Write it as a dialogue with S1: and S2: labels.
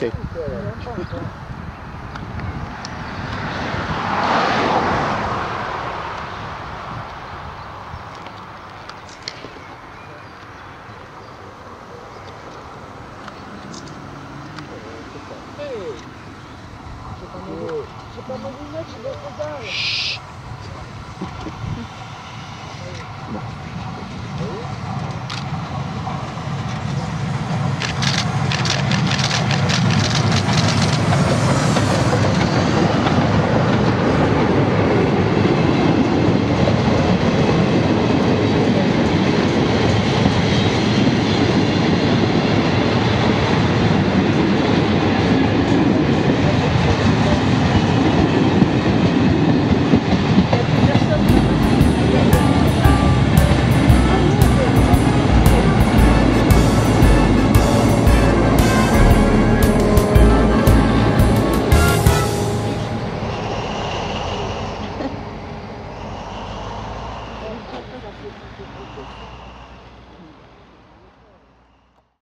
S1: maintenant, on